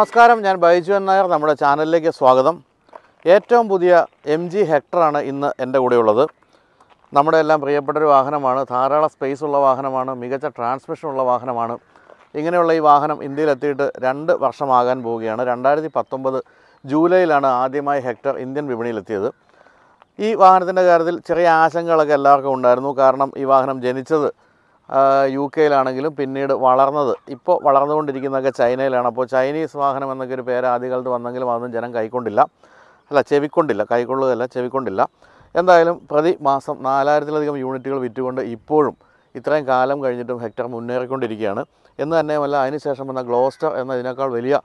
നമസ്കാരം ഞാൻ ബൈജു നായർ. നമ്മുടെ ചാനലിലേക്ക് സ്വാഗതം. ഏറ്റവും പുതിയ എം ജി ഹെക്ടറാണ് ഇന്ന് എന്റെ കൂടെയുള്ളത്. നമ്മുടെ എല്ലാം പ്രിയപ്പെട്ട ഒരു വാഹനമാണ്. ധാരാളം സ്പേസ് ഉള്ള വാഹനമാണ്. മികച്ച ട്രാൻസ്മിഷൻ ഉള്ള വാഹനമാണ്. ഇങ്ങനെയുള്ള ഈ വാഹനം ഇന്ത്യയിലെത്തിയിട്ട് രണ്ട് വർഷമാകാൻ പോവുകയാണ്. രണ്ടായിരത്തി പത്തൊമ്പത് ജൂലൈയിലാണ് ആദ്യമായി ഹെക്ടർ ഇന്ത്യൻ വിപണിയിലെത്തിയത്. ഈ വാഹനത്തിന്റെ കാര്യത്തിൽ ചെറിയ ആശങ്കകളൊക്കെ എല്ലാവർക്കും ഉണ്ടായിരുന്നു. കാരണം ഈ വാഹനം ജനിച്ചത് യു കെയിലാണെങ്കിലും പിന്നീട് വളർന്നത്. ഇപ്പോൾ വളർന്നുകൊണ്ടിരിക്കുന്നതൊക്കെ ചൈനയിലാണ്. അപ്പോൾ ചൈനീസ് വാഹനം എന്നൊക്കെ ഒരു പേര് ആദ്യകാലത്ത് വന്നെങ്കിലും അതൊന്നും ജനം കൈക്കൊണ്ടില്ല. അല്ല ചെവിക്കൊണ്ടില്ല. കൈക്കൊള്ളുകയല്ല ചെവിക്കൊണ്ടില്ല. എന്തായാലും പ്രതി മാസം നാലായിരത്തിലധികം യൂണിറ്റുകൾ വിറ്റുകൊണ്ട് ഇപ്പോഴും ഇത്രയും കാലം കഴിഞ്ഞിട്ടും ഹെക്ടർ മുന്നേറിക്കൊണ്ടിരിക്കുകയാണ്. എന്ന് തന്നെയുമല്ല അതിനുശേഷം വന്ന ഗ്ലോസ്റ്റർ എന്ന ഇതിനേക്കാൾ വലിയ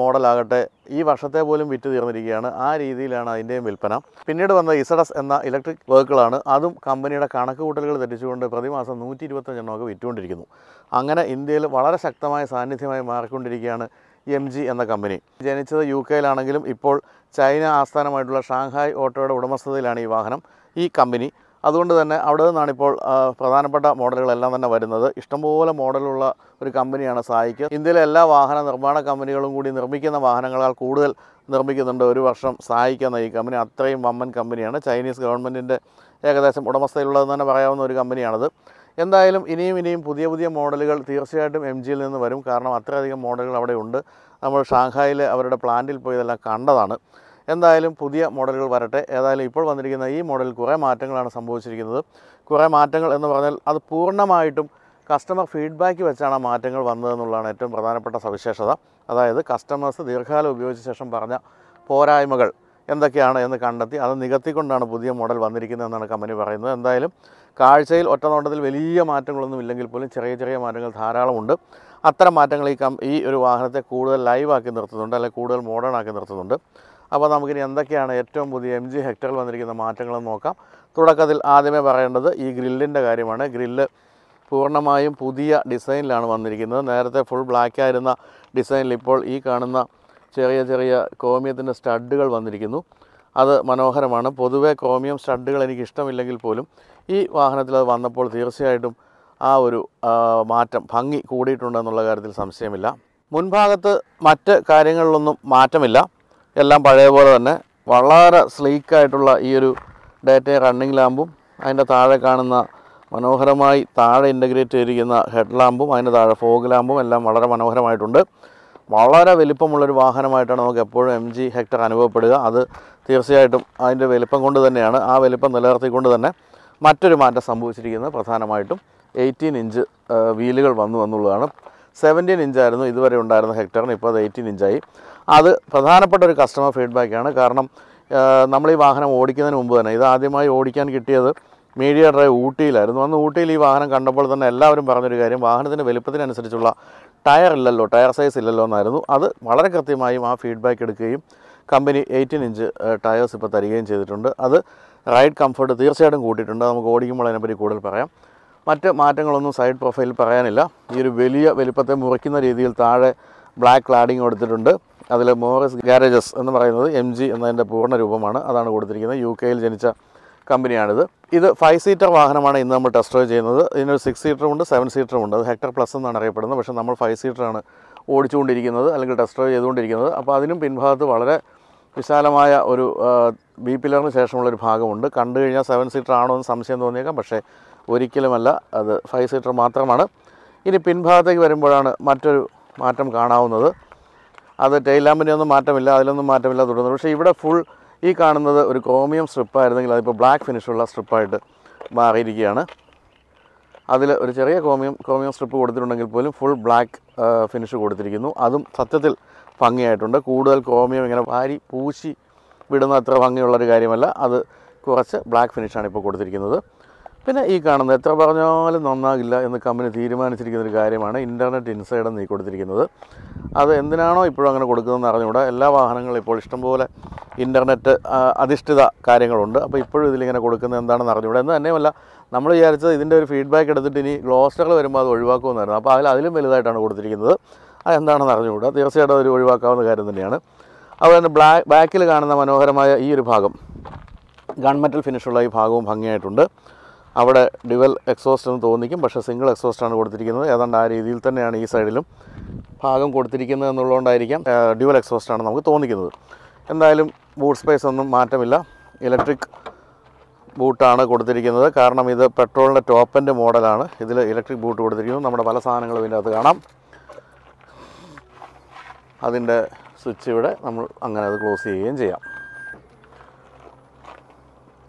മോഡലാകട്ടെ ഈ വർഷത്തെ പോലും വിറ്റ് തീർന്നിരിക്കുകയാണ്. ആ രീതിയിലാണ് അതിന്റെയും വിൽപ്പന. പിന്നീട് വന്ന ഇസഡസ് എന്ന ഇലക്ട്രിക് വെഹിക്കിളാണ്. അതും കമ്പനിയുടെ കണക്ക് കൂട്ടലുകൾ തെറ്റിച്ചുകൊണ്ട് പ്രതിമാസം നൂറ്റി ഇരുപത്തഞ്ചെണ്ണമൊക്കെ വിറ്റുകൊണ്ടിരിക്കുന്നു. അങ്ങനെ ഇന്ത്യയിൽ വളരെ ശക്തമായ സാന്നിധ്യമായി മാറിക്കൊണ്ടിരിക്കുകയാണ് എം ജി എന്ന കമ്പനി. ജനിച്ചത് യു കെയിലാണെങ്കിലും ഇപ്പോൾ ചൈന ആസ്ഥാനമായിട്ടുള്ള ഷാങ്ഹായ് ഓട്ടോയുടെ ഉടമസ്ഥതയിലാണ് ഈ വാഹനം. ഈ കമ്പനി അതുകൊണ്ട് തന്നെ അവിടെ നിന്നാണ് ഇപ്പോൾ പ്രധാനപ്പെട്ട മോഡലുകളെല്ലാം തന്നെ വരുന്നത്. ഇഷ്ടംപോലെ മോഡലുള്ള ഒരു കമ്പനിയാണ് സായിക്ക്. ഇന്ത്യയിലെ എല്ലാ വാഹന നിർമ്മാണ കമ്പനികളും കൂടി നിർമ്മിക്കുന്ന വാഹനങ്ങളാൽ കൂടുതൽ നിർമ്മിക്കുന്നുണ്ട് ഒരു വർഷം സായിക്കുന്ന ഈ കമ്പനി. അത്രയും വമ്മൻ കമ്പനിയാണ്. ചൈനീസ് ഗവൺമെന്റിന്റെ ഏകദേശം ഉടമസ്ഥയിലുള്ളതെന്ന് തന്നെ പറയാവുന്ന ഒരു കമ്പനിയാണത്. എന്തായാലും ഇനിയും ഇനിയും പുതിയ പുതിയ മോഡലുകൾ തീർച്ചയായിട്ടും എം ജിയിൽ നിന്ന് വരും. കാരണം അത്രയധികം മോഡലുകൾ അവിടെ ഉണ്ട്. നമ്മൾ ഷാങ്ഹായിൽ അവരുടെ പ്ലാന്റിൽ പോയി ഇതെല്ലാം കണ്ടതാണ്. എന്തായാലും പുതിയ മോഡലുകൾ വരട്ടെ. ഏതായാലും ഇപ്പോൾ വന്നിരിക്കുന്ന ഈ മോഡലിൽ കുറേ മാറ്റങ്ങളാണ് സംഭവിച്ചിരിക്കുന്നത്. കുറേ മാറ്റങ്ങൾ എന്ന് പറഞ്ഞാൽ അത് പൂർണമായിട്ടും കസ്റ്റമർ ഫീഡ്ബാക്ക് വെച്ചാണ് മാറ്റങ്ങൾ വന്നതെന്നുള്ളതാണ് ഏറ്റവും പ്രധാനപ്പെട്ട സവിശേഷത. അതായത് കസ്റ്റമേഴ്സ് ദീർഘകാലം ഉപയോഗിച്ച ശേഷം പറഞ്ഞ പോരായ്മകൾ എന്തൊക്കെയാണ് എന്ന് കണ്ടെത്തി അത് നികത്തിക്കൊണ്ടാണ് പുതിയ മോഡൽ വന്നിരിക്കുന്നത് എന്നാണ് കമ്പനി പറയുന്നത്. എന്തായാലും കാഴ്ചയിൽ ഒറ്റനോട്ടത്തിൽ വലിയ മാറ്റങ്ങളൊന്നും ഇല്ലെങ്കിൽ പോലും ചെറിയ ചെറിയ മാറ്റങ്ങൾ ധാരാളമുണ്ട് അത്തരം മാറ്റങ്ങൾ ഈ കം ഈ ഒരു വാഹനത്തെ കൂടുതൽ ലൈവാക്കി നിർത്തുന്നുണ്ട് അല്ലെങ്കിൽ കൂടുതൽ മോഡേൺ ആക്കി നിർത്തുന്നുണ്ട്. അപ്പോൾ നമുക്കിനി എന്തൊക്കെയാണ് ഏറ്റവും പുതിയ എം ജി ഹെക്ടറിൽ വന്നിരിക്കുന്ന മാറ്റങ്ങളെന്ന് നോക്കാം. തുടക്കത്തിൽ ആദ്യമേ പറയേണ്ടത് ഈ ഗ്രില്ലിന്റെ കാര്യമാണ്. ഗ്രില്ല് പൂർണമായും പുതിയ ഡിസൈനിലാണ് വന്നിരിക്കുന്നത്. നേരത്തെ ഫുൾ ബ്ലാക്ക് ആയിരുന്ന ഡിസൈനിൽ ഇപ്പോൾ ഈ കാണുന്ന ചെറിയ ചെറിയ ക്രോമിയത്തിന്റെ സ്റ്റഡുകൾ വന്നിരിക്കുന്നു. അത് മനോഹരമാണ്. പൊതുവേ ക്രോമിയം സ്റ്റഡുകൾ എനിക്ക് ഇഷ്ടമില്ലെങ്കിൽ പോലും ഈ വാഹനത്തിൽ അത് വന്നപ്പോൾ തീർച്ചയായിട്ടും ആ ഒരു മാറ്റം ഭംഗി കൂടിയിട്ടുണ്ടെന്നുള്ള കാര്യത്തിൽ സംശയമില്ല. മുൻഭാഗത്ത് മറ്റ് കാര്യങ്ങളിലൊന്നും മാറ്റമില്ല. എല്ലാം പഴയ പോലെ തന്നെ വളരെ സ്ലീക്കായിട്ടുള്ള ഈ ഒരു ഡേറ്റയെ റണ്ണിങ് ലാമ്പും അതിന്റെ താഴെ കാണുന്ന മനോഹരമായി താഴെ ഇന്റഗ്രേറ്റ് ചെയ്തിരിക്കുന്ന ഹെഡ് ലാമ്പും അതിന്റെ താഴെ ഫോഗ് ലാമ്പും എല്ലാം വളരെ മനോഹരമായിട്ടുണ്ട്. വളരെ വലിപ്പമുള്ളൊരു വാഹനമായിട്ടാണ് നമുക്ക് എപ്പോഴും എം ജി ഹെക്ടർ അനുഭവപ്പെടുക. അത് തീർച്ചയായിട്ടും അതിന്റെ വലിപ്പം കൊണ്ട് തന്നെയാണ്. ആ വലിപ്പം നിലനിർത്തിക്കൊണ്ട് തന്നെ മറ്റൊരു മാറ്റം സംഭവിച്ചിരിക്കുന്നത്. പ്രധാനമായിട്ടും എയ്റ്റീൻ ഇഞ്ച് വീലുകൾ വന്നു എന്നുള്ളതാണ്. സെവന്റീൻ ഇഞ്ചായിരുന്നു ഇതുവരെ ഉണ്ടായിരുന്ന ഹെക്ടറിന് ഇപ്പോൾ അത് എയ്റ്റീൻ ഇഞ്ചായി അത് പ്രധാനപ്പെട്ട ഒരു കസ്റ്റമർ ഫീഡ്ബാക്കാണ് കാരണം നമ്മൾ ഈ വാഹനം ഓടിക്കുന്നതിന് മുമ്പ് തന്നെ ഇത് ആദ്യമായി ഓടിക്കാൻ കിട്ടിയത് മീഡിയ ഡ്രൈവ് ഊട്ടിയിലായിരുന്നു. അന്ന് ഊട്ടിയിൽ ഈ വാഹനം കണ്ടപ്പോൾ തന്നെ എല്ലാവരും പറഞ്ഞൊരു കാര്യം വാഹനത്തിന്റെ വലുപ്പത്തിനനുസരിച്ചുള്ള ടയർ ഇല്ലല്ലോ ടയർ സൈസ് ഇല്ലല്ലോ എന്നായിരുന്നു. അത് വളരെ കൃത്യമായും ആ ഫീഡ്ബാക്ക് എടുക്കുകയും കമ്പനി എയ്റ്റീൻ ഇഞ്ച് ടയേഴ്സ് ഇപ്പോൾ തരികയും ചെയ്തിട്ടുണ്ട്. അത് റൈഡ് കംഫർട്ട് തീർച്ചയായിട്ടും കൂട്ടിയിട്ടുണ്ട്. നമുക്ക് ഓടിക്കുമ്പോൾ അതിനെപ്പറ്റി കൂടുതൽ പറയാം. മറ്റ് മാറ്റങ്ങളൊന്നും സൈഡ് പ്രൊഫൈൽ പറയാനില്ല. ഈ ഒരു വലിയ വലിപ്പത്തെ മുറിക്കുന്ന രീതിയിൽ താഴെ ബ്ലാക്ക് ക്ലാഡിങ് കൊടുത്തിട്ടുണ്ട്. അതിൽ മോറസ് ഗാരേജസ് എന്ന് പറയുന്നത് എം ജി എന്നതിന്റെ പൂർണ രൂപമാണ്. അതാണ് കൊടുത്തിരിക്കുന്നത്. യു കെയിൽ ജനിച്ച കമ്പനിയാണിത്. ഇത് ഫൈവ് സീറ്റർ വാഹനമാണ് ഇന്ന് നമ്മൾ ടെസ്റ്റ് ഡ്രൈവ് ചെയ്യുന്നത്. ഇതിനൊരു സിക്സ് സീറ്ററും ഉണ്ട് സെവൻ സീറ്ററും ഉണ്ട്. അത് ഹെക്ടർ പ്ലസ് എന്നാണ് അറിയപ്പെടുന്നത്. പക്ഷേ നമ്മൾ ഫൈവ് സീറ്ററാണ് ഓടിച്ചുകൊണ്ടിരിക്കുന്നത് അല്ലെങ്കിൽ ടെസ്റ്റ് ഡ്രൈവ് ചെയ്തുകൊണ്ടിരിക്കുന്നത്. അപ്പോൾ അതിനും പിൻഭാഗത്ത് വളരെ വിശാലമായ ഒരു ബി പില്ലറിന് ശേഷമുള്ളൊരു ഭാഗമുണ്ട്. കണ്ടു കഴിഞ്ഞാൽ സെവൻ സീറ്റർ ആണോ എന്ന് സംശയം തോന്നിയേക്കാം. പക്ഷേ ഒരിക്കലുമല്ല അത് ഫൈവ് സീറ്റർ മാത്രമാണ്. ഇനി പിൻഭാഗത്തേക്ക് വരുമ്പോഴാണ് മറ്റൊരു മാറ്റം കാണാവുന്നത്. അത് ടെയിൽ ലാമ്പിന്റെ ഒന്നും മാറ്റമില്ല അതിലൊന്നും മാറ്റമില്ല തുടർന്നു പക്ഷേ ഇവിടെ ഫുൾ ഈ കാണുന്നത് ഒരു ക്രോമിയം സ്ട്രിപ്പായിരുന്നെങ്കിൽ അതിപ്പോൾ ബ്ലാക്ക് ഫിനിഷുള്ള സ്ട്രിപ്പായിട്ട് മാറിയിരിക്കുകയാണ്. അതിൽ ഒരു ചെറിയ കോമിയം കോമിയം സ്ട്രിപ്പ് കൊടുത്തിട്ടുണ്ടെങ്കിൽ പോലും ഫുൾ ബ്ലാക്ക് ഫിനിഷ് കൊടുത്തിരിക്കുന്നു. അതും സത്യത്തിൽ ഭംഗിയായിട്ടുണ്ട്. കൂടുതൽ കോമിയം ഇങ്ങനെ വാരി പൂശി വിടുന്ന അത്ര ഭംഗിയുള്ളൊരു കാര്യമല്ല. അത് കുറച്ച് ബ്ലാക്ക് ഫിനിഷാണ് ഇപ്പോൾ കൊടുത്തിരിക്കുന്നത്. പിന്നെ ഈ കാണുന്ന എത്ര പറഞ്ഞാലും നന്നാകില്ല എന്ന് കമ്പനി തീരുമാനിച്ചിരിക്കുന്ന ഒരു കാര്യമാണ് ഇന്റർനെറ്റ് ഇൻസൈഡ് നീ കൊടുത്തിരിക്കുന്നത്. അത് എന്തിനാണോ ഇപ്പോഴും അങ്ങനെ കൊടുക്കുന്നതെന്ന് അറിഞ്ഞുകൂടാ. എല്ലാ വാഹനങ്ങളും ഇപ്പോൾ ഇഷ്ടംപോലെ ഇന്റർനെറ്റ് അധിഷ്ഠിത കാര്യങ്ങളുണ്ട്. അപ്പോൾ ഇപ്പോഴും ഇതിലിങ്ങനെ കൊടുക്കുന്നത് എന്താണെന്ന് അറിഞ്ഞുകൂടാ. എന്ന് തന്നെയുമല്ല നമ്മൾ വിചാരിച്ചത് ഇതിന്റെ ഒരു ഫീഡ്ബാക്ക് എടുത്തിട്ട് ഇനി ഗ്ലോസ്റ്ററുകൾ വരുമ്പോൾ അത് ഒഴിവാക്കുമെന്നായിരുന്നു. അപ്പോൾ അതിൽ അതിലും വലുതായിട്ടാണ് കൊടുത്തിരിക്കുന്നത്. അത് എന്താണെന്ന് അറിഞ്ഞുകൂടാ. തീർച്ചയായിട്ടും അതൊരു ഒഴിവാക്കാവുന്ന കാര്യം തന്നെയാണ്. അതുപോലെ തന്നെ ബ്ലാക്ക് ബാക്കിൽ കാണുന്ന മനോഹരമായ ഈ ഒരു ഭാഗം ഗൺമെറ്റൽ ഫിനിഷുള്ള ഈ ഭാഗവും ഭംഗിയായിട്ടുണ്ട്. അവിടെ ഡിവൽ എക്സോസ്റ്റ് എന്ന് തോന്നിക്കും പക്ഷേ സിംഗിൾ എക്സോസ്റ്റാണ് കൊടുത്തിരിക്കുന്നത്. ഏതാണ്ട് ആ രീതിയിൽ തന്നെയാണ് ഈ സൈഡിലും ഭാഗം കൊടുത്തിരിക്കുന്നത് എന്നുള്ളതുകൊണ്ടായിരിക്കാം ഡ്യുവൽ എക്സോസ്റ്റാണ് നമുക്ക് തോന്നിക്കുന്നത്. എന്തായാലും ബൂട്ട് സ്പേസ് ഒന്നും മാറ്റമില്ല. ഇലക്ട്രിക് ബൂട്ടാണ് കൊടുത്തിരിക്കുന്നത്. കാരണം ഇത് പെട്രോളിന്റെ ടോപ്പിന്റെ മോഡലാണ് ഇതിൽ ഇലക്ട്രിക് ബൂട്ട് കൊടുത്തിരിക്കുന്നു. നമ്മുടെ പല സാധനങ്ങളും ഇതിന്റെ അത് കാണാം. അതിന്റെ സ്വിച്ച് ഇവിടെ നമ്മൾ അങ്ങനെ അത് ക്ലോസ് ചെയ്യുകയും ചെയ്യാം.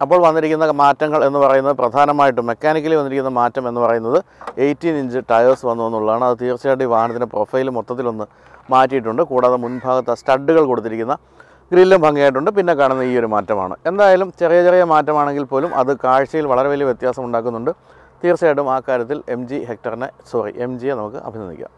അപ്പോൾ വന്നിരിക്കുന്ന മാറ്റങ്ങൾ എന്ന് പറയുന്നത് പ്രധാനമായിട്ടും മെക്കാനിക്കലി വന്നിരിക്കുന്ന മാറ്റം എന്ന് പറയുന്നത് എയ്റ്റീൻ ഇഞ്ച് ടയേഴ്സ് വന്നു എന്നുള്ളതാണ്. അത് തീർച്ചയായിട്ടും ഈ വാഹനത്തിന്റെ പ്രൊഫൈൽ മൊത്തത്തിലൊന്ന് മാറ്റിയിട്ടുണ്ട്. കൂടാതെ മുൻഭാഗത്ത് സ്റ്റഡുകൾ കൊടുത്തിരിക്കുന്ന ഗ്രില്ലും ഭംഗിയായിട്ടുണ്ട്. പിന്നെ കാണുന്ന ഈ ഒരു മാറ്റമാണ്. എന്തായാലും ചെറിയ ചെറിയ മാറ്റമാണെങ്കിൽ പോലും അത് കാഴ്ചയിൽ വളരെ വലിയ വ്യത്യാസം ഉണ്ടാക്കുന്നുണ്ട്. തീർച്ചയായിട്ടും ആ കാര്യത്തിൽ എം ജി ഹെക്ടറിനെ സോറി എം ജിയെ നമുക്ക് അഭിനന്ദിക്കാം.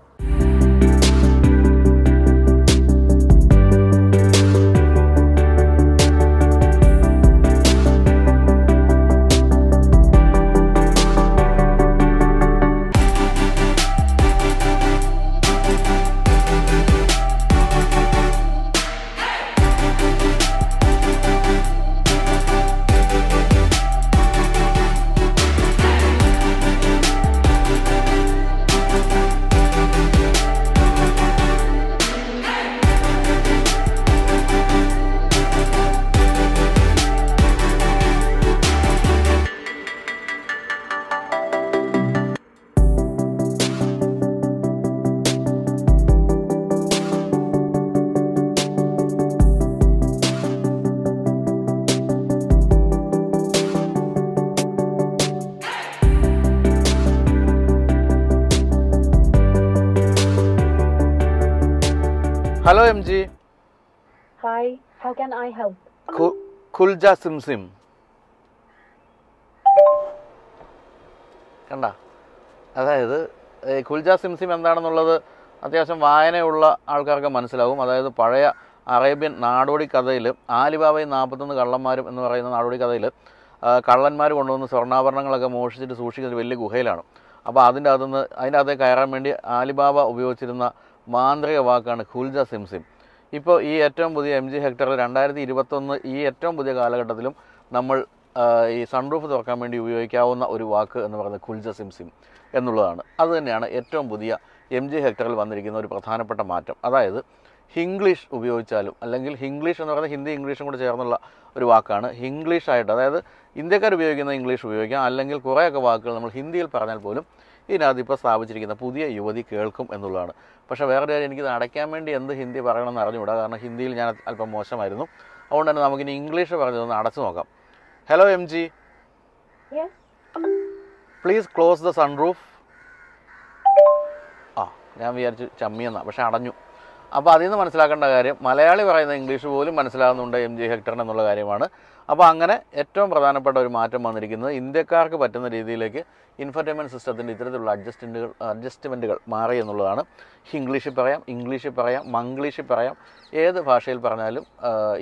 Can I help? കുൽജ സിംസിം കണ്ട. അതായത് കുൽജ സിംസിം എന്താണെന്നുള്ളത് അത്യാവശ്യം വായനയുള്ള ആൾക്കാർക്ക് മനസ്സിലാവും അതായത് പഴയ അറേബ്യൻ നാടോടി കഥയിൽ ആലിബാബയും നാൽപ്പത്തൊന്ന് കള്ളന്മാരും എന്ന് പറയുന്ന നാടോടി കഥയിൽ കള്ളന്മാർ കൊണ്ടുവന്ന് സ്വർണാഭരണങ്ങളൊക്കെ മോഷിച്ചിട്ട് സൂക്ഷിക്കുന്ന വലിയ ഗുഹയിലാണ്. അപ്പോൾ അതിന്റെ അകത്തുനിന്ന് അതിന്റെ അകത്തേക്ക് കയറാൻ വേണ്ടി ആലിബാബ ഉപയോഗിച്ചിരുന്ന മാന്ത്രിക വാക്കാണ് ഖുൽജ സിംസിം ഇപ്പോൾ ഈ ഏറ്റവും പുതിയ എം ജി ഹെക്ടറിൽ രണ്ടായിരത്തി ഇരുപത്തൊന്ന് ഈ ഏറ്റവും പുതിയ കാലഘട്ടത്തിലും നമ്മൾ ഈ സൺറൂഫ് തുറക്കാൻ വേണ്ടി ഉപയോഗിക്കാവുന്ന ഒരു വാക്ക് എന്ന് പറയുന്നത് ഖുൽജ സിംസിം എന്നുള്ളതാണ്. അതുതന്നെയാണ് ഏറ്റവും പുതിയ എം ജി ഹെക്ടറിൽ വന്നിരിക്കുന്ന ഒരു പ്രധാനപ്പെട്ട മാറ്റം. അതായത് ഹിംഗ്ലീഷ് ഉപയോഗിച്ചാലും അല്ലെങ്കിൽ ഹിംഗ്ലീഷ് എന്ന് പറയുന്നത് ഹിന്ദി ഇംഗ്ലീഷും കൂടെ ചേർന്നുള്ള ഒരു വാക്കാണ് ഹിംഗ്ലീഷായിട്ട്. അതായത് ഇന്ത്യക്കാർ ഉപയോഗിക്കുന്ന ഇംഗ്ലീഷ് ഉപയോഗിക്കാം. അല്ലെങ്കിൽ കുറേയൊക്കെ വാക്കുകൾ നമ്മൾ ഹിന്ദിയിൽ പറഞ്ഞാൽ പോലും ഇതിനകത്ത് ഇപ്പോൾ സ്ഥാപിച്ചിരിക്കുന്ന പുതിയ യുവതി കേൾക്കും എന്നുള്ളതാണ്. പക്ഷേ വേറെ കാര്യം എനിക്കിത് അടയ്ക്കാൻ വേണ്ടി എന്ത് ഹിന്ദി പറയണമെന്ന് അറിഞ്ഞുകൂടാ. കാരണം ഹിന്ദിയിൽ ഞാൻ അല്പം മോശമായിരുന്നു. അതുകൊണ്ട് തന്നെ നമുക്കിനി ഇംഗ്ലീഷ് പറഞ്ഞതൊന്ന് അടച്ചു നോക്കാം. Hello M G please close the sunroof ആ ഞാൻ വിചാരിച്ചു ചമ്മിയെന്നാ പക്ഷെ അടഞ്ഞു. അപ്പോൾ അതിൽ നിന്ന് മനസ്സിലാക്കേണ്ട കാര്യം മലയാളി പറയുന്ന ഇംഗ്ലീഷ് പോലും മനസ്സിലാകുന്നുണ്ട് എം ജി ഹെക്ടറിന് എന്നുള്ള കാര്യമാണ്. അപ്പോൾ അങ്ങനെ ഏറ്റവും പ്രധാനപ്പെട്ട ഒരു മാറ്റം വന്നിരിക്കുന്നത് ഇന്ത്യക്കാർക്ക് പറ്റുന്ന രീതിയിലേക്ക് ഇൻഫർടൈൻമെന്റ് സിസ്റ്റത്തിന്റെ ഇത്തരത്തിലുള്ള അഡ്ജസ്റ്റ്മെന്റുകൾ അഡ്ജസ്റ്റ്മെന്റുകൾ മാറി എന്നുള്ളതാണ്. ഇംഗ്ലീഷിൽ പറയാം ഇംഗ്ലീഷിൽ പറയാം മംഗ്ലീഷിൽ പറയാം ഏത് ഭാഷയിൽ പറഞ്ഞാലും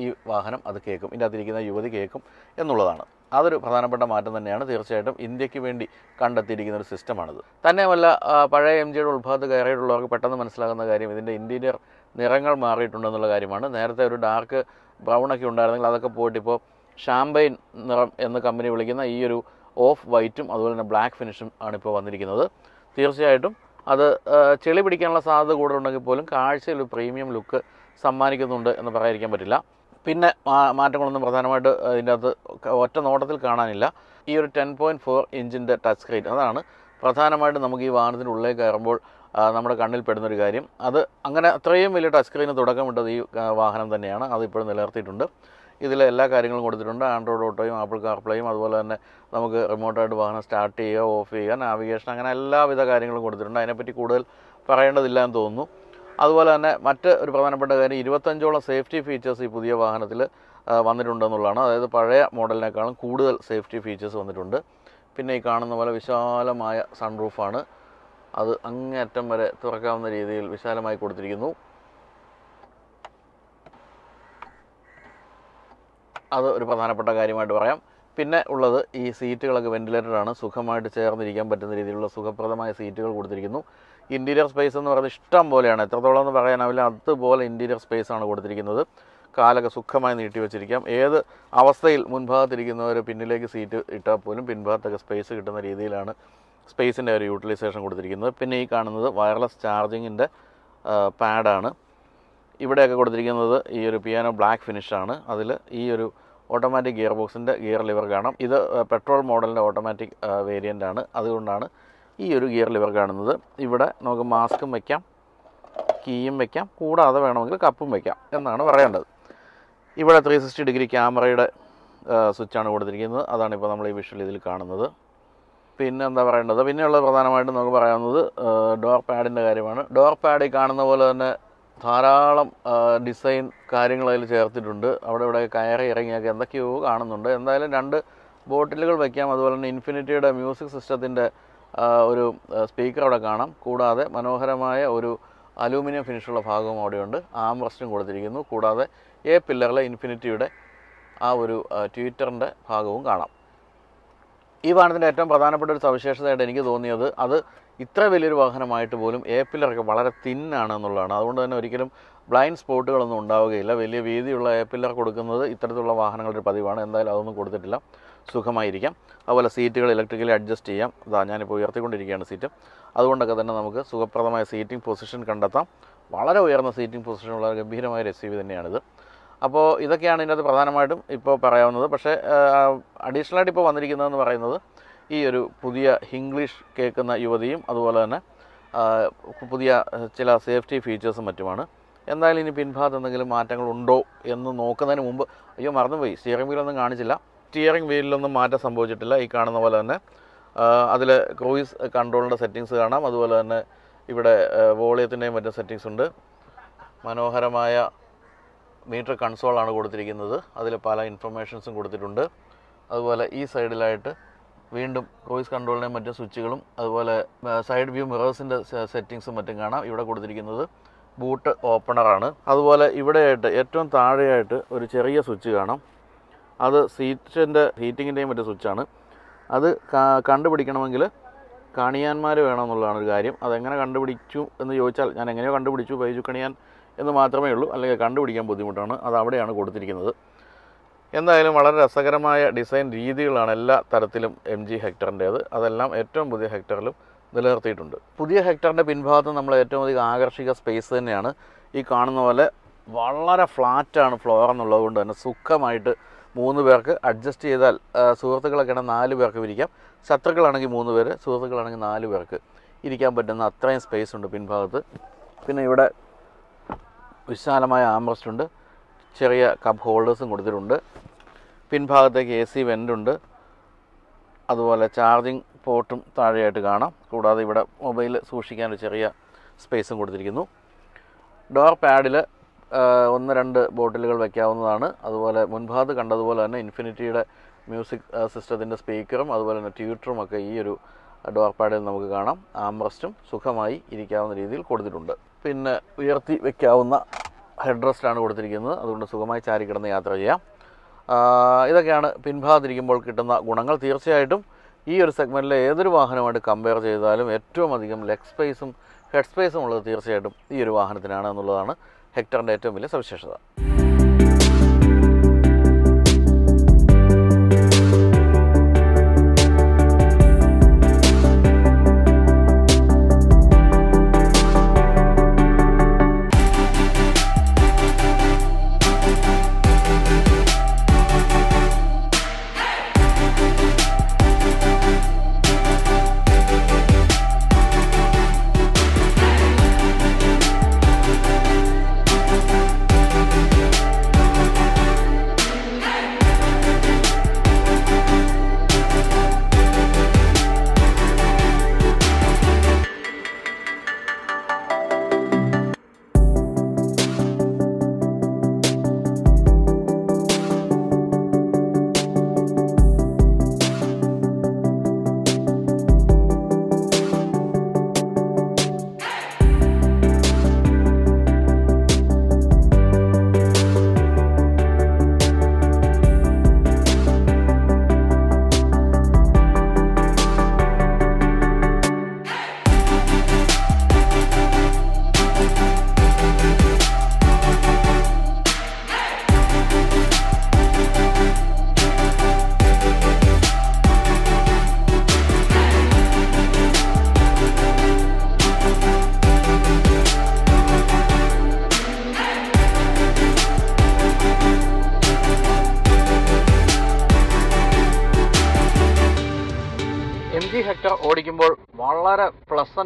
ഈ വാഹനം അത് കേൾക്കും. ഇതിന്റെ അതിരിക്കുന്ന യുവതി കേൾക്കും എന്നുള്ളതാണ്. അതൊരു പ്രധാനപ്പെട്ട മാറ്റം തന്നെയാണ്. തീർച്ചയായിട്ടും ഇന്ത്യയ്ക്ക് വേണ്ടി കണ്ടെത്തിയിരിക്കുന്ന ഒരു സിസ്റ്റമാണിത്. തന്നെയുമല്ല പഴയ എം ജിയുടെ ഉത്ഭാഗത്ത് കയറിയിട്ടുള്ളവർക്ക് പെട്ടെന്ന് മനസ്സിലാകുന്ന കാര്യം ഇതിന്റെ ഇന്റീരിയർ നിറങ്ങൾ മാറിയിട്ടുണ്ടെന്നുള്ള കാര്യമാണ്. നേരത്തെ ഒരു ഡാർക്ക് ബ്രൗണൊക്കെ ഉണ്ടായിരുന്നെങ്കിൽ അതൊക്കെ പോയിട്ട് ഇപ്പോൾ ഷാമ്പൈൻ നിറം എന്ന കമ്പനി വിളിക്കുന്ന ഈ ഒരു ഓഫ് വൈറ്റും അതുപോലെ തന്നെ ബ്ലാക്ക് ഫിനിഷും ആണ് ഇപ്പോൾ വന്നിരിക്കുന്നത്. തീർച്ചയായിട്ടും അത് ചെളി പിടിക്കാനുള്ള സാധ്യത കൂടുതലുണ്ടെങ്കിൽ പോലും കാഴ്ചയിൽ ഒരു പ്രീമിയം ലുക്ക് സമ്മാനിക്കുന്നുണ്ട് എന്ന് പറയാതിരിക്കാൻ പറ്റില്ല. പിന്നെ മാറ്റങ്ങളൊന്നും പ്രധാനമായിട്ട് ഇതിന്റെ അകത്ത് ഒറ്റ നോട്ടത്തിൽ കാണാനില്ല. ഈ ഒരു ടെൻ പോയിന്റ് ഫോർ ഇഞ്ചിന്റെ ടച്ച് സ്ക്രീൻ അതാണ് പ്രധാനമായിട്ടും നമുക്ക് ഈ വാഹനത്തിന്റെ ഉള്ളിലേക്ക് കയറുമ്പോൾ നമ്മുടെ കണ്ണിൽ പെടുന്നൊരു കാര്യം. അത് അങ്ങനെ അത്രയും വലിയ ടച്ച് സ്ക്രീന് തുടക്കമിട്ടത് ഈ വാഹനം തന്നെയാണ്. അത് ഇപ്പോഴും നിലനിർത്തിയിട്ടുണ്ട്. ഇതിൽ എല്ലാ കാര്യങ്ങളും കൊടുത്തിട്ടുണ്ട്. ആൻഡ്രോയിഡ് ഓട്ടോയും ആപ്പിൾ കാർപ്ലേയും അതുപോലെ തന്നെ നമുക്ക് റിമോട്ടായിട്ട് വാഹനം സ്റ്റാർട്ട് ചെയ്യുക ഓഫ് ചെയ്യുക നാവിഗേഷൻ അങ്ങനെ എല്ലാവിധ കാര്യങ്ങളും കൊടുത്തിട്ടുണ്ട്. അതിനെപ്പറ്റി കൂടുതൽ പറയേണ്ടതില്ല എന്ന് തോന്നുന്നു. അതുപോലെ തന്നെ മറ്റ് ഒരു പ്രധാനപ്പെട്ട കാര്യം ഇരുപത്തഞ്ചോളം സേഫ്റ്റി ഫീച്ചേഴ്സ് ഈ പുതിയ വാഹനത്തിൽ വന്നിട്ടുണ്ടെന്നുള്ളതാണ്. അതായത് പഴയ മോഡലിനേക്കാളും കൂടുതൽ സേഫ്റ്റി ഫീച്ചേഴ്സ് വന്നിട്ടുണ്ട്. പിന്നെ ഈ കാണുന്ന പോലെ വിശാലമായ സൺറൂഫാണ് അത് അങ്ങേയറ്റം വരെ തുറക്കാവുന്ന രീതിയിൽ വിശാലമായി കൊടുത്തിരിക്കുന്നു. അത് ഒരു പ്രധാനപ്പെട്ട കാര്യമായിട്ട് പറയാം. പിന്നെ ഉള്ളത് ഈ സീറ്റുകളൊക്കെ വെന്റിലേറ്റഡ് ആണ് സുഖമായിട്ട് ചേർന്നിരിക്കാൻ പറ്റുന്ന രീതിയിലുള്ള സുഖപ്രദമായ സീറ്റുകൾ കൊടുത്തിരിക്കുന്നു. ഇന്റീരിയർ സ്പേസ് എന്ന് പറയുന്നത് ഇഷ്ടം പോലെയാണ്. എത്രത്തോളം എന്ന് പറയാനാവില്ല. അതുപോലെ ഇന്റീരിയർ സ്പേസ് ആണ് കൊടുത്തിരിക്കുന്നത്. കാലൊക്കെ സുഖമായി നീട്ടി വെച്ചിരിക്കാം. ഏത് അവസ്ഥയിൽ മുൻഭാഗത്തിരിക്കുന്നവർ പിന്നിലേക്ക് സീറ്റ് ഇട്ടാൽ പോലും പിൻഭാഗത്തൊക്കെ സ്പേസ് കിട്ടുന്ന രീതിയിലാണ് സ്പേസിന്റെ ഒരു യൂട്ടിലൈസേഷൻ കൊടുത്തിരിക്കുന്നത്. പിന്നെ ഈ കാണുന്നത് വയർലെസ് ചാർജിങ്ങിന്റെ പാഡാണ്. ഇവിടെയൊക്കെ കൊടുത്തിരിക്കുന്നത് ഈ ഒരു പിയാനോ ബ്ലാക്ക് ഫിനിഷാണ് അതിൽ ഈ ഒരു ഓട്ടോമാറ്റിക് ഗിയർ ബോക്സിന്റെ ഗിയർ ലിവർ കാണാം. ഇത് പെട്രോൾ മോഡലിന്റെ ഓട്ടോമാറ്റിക് വേരിയന്റ് ആണ്. അതുകൊണ്ടാണ് ഈ ഒരു ഗിയർ ലിവർ കാണുന്നത്. ഇവിടെ നമുക്ക് മാസ്കും വയ്ക്കാം കീയും വയ്ക്കാം കൂടാതെ വേണമെങ്കിൽ കപ്പും വയ്ക്കാം എന്നാണ് പറയേണ്ടത്. ഇവിടെ ത്രീ സിക്സ്റ്റി ഡിഗ്രി ക്യാമറയുടെ സ്വിച്ചാണ് കൊടുത്തിരിക്കുന്നത്. അതാണ് ഇപ്പോൾ നമ്മൾ ഈ വിഷ്വൽ ഇതിൽ കാണുന്നത്. പിന്നെ എന്താ പറയേണ്ടത്? പിന്നെയുള്ളത് പ്രധാനമായിട്ടും നമുക്ക് പറയാവുന്നത് ഡോർ പാഡിന്റെ കാര്യമാണ്. ഡോർ പാഡിൽ കാണുന്ന പോലെ തന്നെ ധാരാളം ഡിസൈൻ കാര്യങ്ങൾ അതിൽ ചേർത്തിട്ടുണ്ട്. അവിടെ ഇവിടെ കയറി ഇറങ്ങിയൊക്കെ എന്തൊക്കെയോ കാണുന്നുണ്ട്. എന്തായാലും രണ്ട് ബോട്ടിലുകൾ വയ്ക്കാം അതുപോലെ തന്നെ ഇൻഫിനിറ്റിയുടെ മ്യൂസിക് സിസ്റ്റത്തിന്റെ ഒരു സ്പീക്കർ അവിടെ കാണാം. കൂടാതെ മനോഹരമായ ഒരു അലൂമിനിയം ഫിനിഷുള്ള ഭാഗവും അവിടെയുണ്ട്. ആം റെസ്റ്റും കൊടുത്തിരിക്കുന്നു. കൂടാതെ എ പില്ലറിലെ ഇൻഫിനിറ്റിയുടെ ആ ഒരു ട്വിറ്ററിന്റെ ഭാഗവും കാണാം. ഈ വാഹനത്തിന്റെ ഏറ്റവും പ്രധാനപ്പെട്ട ഒരു സവിശേഷതയായിട്ട് എനിക്ക് തോന്നിയത്. അത് ഇത്ര വലിയൊരു വാഹനമായിട്ട് പോലും എ പില്ലറൊക്കെ വളരെ തിന്നാണ് എന്നുള്ളതാണ് അതുകൊണ്ട് തന്നെ ഒരിക്കലും ബ്ലൈൻഡ് സ്പോട്ടുകളൊന്നും ഉണ്ടാവുകയില്ല. വലിയ വീതിയുള്ള എ പില്ലർ കൊടുക്കുന്നത് ഇത്തരത്തിലുള്ള വാഹനങ്ങളുടെ പതിവാണ്. എന്തായാലും അതൊന്നും കൊടുത്തിട്ടില്ല. സുഖമായിരിക്കാം. അതുപോലെ സീറ്റുകൾ ഇലക്ട്രിക്കലി അഡ്ജസ്റ്റ് ചെയ്യാം. അതാ ഞാനിപ്പോൾ ഉയർത്തിക്കൊണ്ടിരിക്കുകയാണ് സീറ്റ് അതുകൊണ്ടൊക്കെ തന്നെ നമുക്ക് സുഖപ്രദമായ സീറ്റിംഗ് പൊസിഷൻ കണ്ടെത്താം. വളരെ ഉയർന്ന സീറ്റിംഗ് പൊസിഷനുള്ള ഗംഭീരമായ ഒരു എസ് യു വി തന്നെയാണിത്. അപ്പോൾ ഇതൊക്കെയാണ് ഇതിനകത്ത് പ്രധാനമായിട്ടും ഇപ്പോൾ പറയാവുന്നത്. പക്ഷേ അഡീഷണലായിട്ട് ഇപ്പോൾ വന്നിരിക്കുന്നതെന്ന് പറയുന്നത് ഈ ഒരു പുതിയ ഇംഗ്ലീഷ് കേൾക്കുന്ന യുവതിയും അതുപോലെ തന്നെ പുതിയ ചില സേഫ്റ്റി ഫീച്ചേഴ്സും മറ്റുമാണ്. എന്തായാലും ഇനി പിൻഭാഗത്ത് എന്തെങ്കിലും മാറ്റങ്ങളുണ്ടോ എന്ന് നോക്കുന്നതിന് മുമ്പ് അയ്യോ മറന്നുപോയി. സ്റ്റിയറിംഗ് വീലൊന്നും കാണിച്ചില്ല. സ്റ്റിയറിംഗ് വീലിലൊന്നും മാറ്റം സംഭവിച്ചിട്ടില്ല. ഈ കാണുന്ന പോലെ തന്നെ അതിൽ ക്രൂയിസ് കൺട്രോളിന്റെ സെറ്റിങ്സ് കാണാം. അതുപോലെ തന്നെ ഇവിടെ വോളിയത്തിന്റെയും മറ്റും സെറ്റിങ്സ് ഉണ്ട്. മനോഹരമായ മീറ്റർ കൺസോളാണ് കൊടുത്തിരിക്കുന്നത്. അതിൽ പല ഇൻഫർമേഷൻസും കൊടുത്തിട്ടുണ്ട്. അതുപോലെ ഈ സൈഡിലായിട്ട് വീണ്ടും ക്രൂയിസ് കൺട്രോളിനെയും മറ്റു സ്വിച്ചുകളും അതുപോലെ സൈഡ് വ്യൂ മിറേഴ്സിന്റെ സെറ്റിങ്സും മറ്റും കാണാം. ഇവിടെ കൊടുത്തിരിക്കുന്നത് ബൂട്ട് ഓപ്പണറാണ്. അതുപോലെ ഇവിടെയായിട്ട് ഏറ്റവും താഴെയായിട്ട് ഒരു ചെറിയ സ്വിച്ച് കാണാം. അത് സീറ്റിന്റെ ഹീറ്റിങ്ങിന്റെയും മറ്റു സ്വിച്ചാണ്. അത് കണ്ടുപിടിക്കണമെങ്കിൽ കണിയാന്മാർ വേണമെന്നുള്ളതാണ് ഒരു കാര്യം. അതെങ്ങനെ കണ്ടുപിടിച്ചു എന്ന് ചോദിച്ചാൽ ഞാൻ എങ്ങനെയോ കണ്ടുപിടിച്ചു ബൈജു കണിയാൻ എന്ന് മാത്രമേ ഉള്ളൂ. അല്ലെങ്കിൽ കണ്ടുപിടിക്കാൻ ബുദ്ധിമുട്ടാണ്. അത് അവിടെയാണ് കൊടുത്തിരിക്കുന്നത്. എന്തായാലും വളരെ രസകരമായ ഡിസൈൻ രീതികളാണ് എല്ലാ തരത്തിലും എം ജി ഹെക്ടറിന്റേത്. അതെല്ലാം ഏറ്റവും പുതിയ ഹെക്ടറിലും നിലനിർത്തിയിട്ടുണ്ട്. പുതിയ ഹെക്ടറിന്റെ പിൻഭാഗത്ത് നമ്മൾ ഏറ്റവും അധികം ആകർഷിക സ്പേസ് തന്നെയാണ്. ഈ കാണുന്ന പോലെ വളരെ ഫ്ലാറ്റാണ് ഫ്ലോർ എന്നുള്ളത് കൊണ്ട് തന്നെ സുഖമായിട്ട് മൂന്ന് പേർക്ക് അഡ്ജസ്റ്റ് ചെയ്താൽ സുഹൃത്തുക്കളൊക്കെ ആണെങ്കിൽ നാല് പേർക്ക് ഇരിക്കാം. ശത്രുക്കളാണെങ്കിൽ മൂന്ന് പേര് സുഹൃത്തുക്കളാണെങ്കിൽ നാല് പേർക്ക് ഇരിക്കാൻ പറ്റുന്ന അത്രയും സ്പേസ് ഉണ്ട് പിൻഭാഗത്ത്. പിന്നെ ഇവിടെ വിശാലമായ ആംബ്രസ്റ്റ് ഉണ്ട്. ചെറിയ കപ്പ് ഹോൾഡേഴ്സും കൊടുത്തിട്ടുണ്ട്. പിൻഭാഗത്തേക്ക് എ സി വെന്റുണ്ട് അതുപോലെ ചാർജിങ് പോർട്ടും താഴെയായിട്ട് കാണാം. കൂടാതെ ഇവിടെ മൊബൈൽ സൂക്ഷിക്കാൻ ഒരു ചെറിയ സ്പേസും കൊടുത്തിരിക്കുന്നു. ഡോർ പാഡിൽ ഒന്ന് രണ്ട് ബോട്ടിലുകൾ വയ്ക്കാവുന്നതാണ് അതുപോലെ മുൻഭാഗത്ത് കണ്ടതുപോലെ തന്നെ ഇൻഫിനിറ്റിയുടെ മ്യൂസിക് സിസ്റ്റത്തിന്റെ സ്പീക്കറും അതുപോലെ തന്നെ ട്യൂട്ടറും ഒക്കെ ഈ ഒരു ഡോർ പാഡിൽ നമുക്ക് കാണാം. ആംബ്രസ്റ്റും സുഖമായി ഇരിക്കാവുന്ന രീതിയിൽ കൊടുത്തിട്ടുണ്ട്. പിന്നെ ഉയർത്തി വയ്ക്കാവുന്ന ഹെഡ് റെസ്റ്റാണ് കൊടുത്തിരിക്കുന്നത്. അതുകൊണ്ട് സുഖമായി ചാരി കിടന്ന് യാത്ര ചെയ്യാം. ഇതൊക്കെയാണ് പിൻഭാഗത്തിരിക്കുമ്പോൾ കിട്ടുന്ന ഗുണങ്ങൾ. തീർച്ചയായിട്ടും ഈ ഒരു സെഗ്മെന്റിലെ ഏതൊരു വാഹനമായിട്ട് കമ്പയർ ചെയ്താലും ഏറ്റവും അധികം ലെഗ് സ്പേസും ഹെഡ് സ്പേസും ഉള്ളത് തീർച്ചയായിട്ടും ഈ ഒരു വാഹനത്തിനാണ് എന്നുള്ളതാണ് ഹെക്ടറിന്റെ ഏറ്റവും വലിയ സവിശേഷത.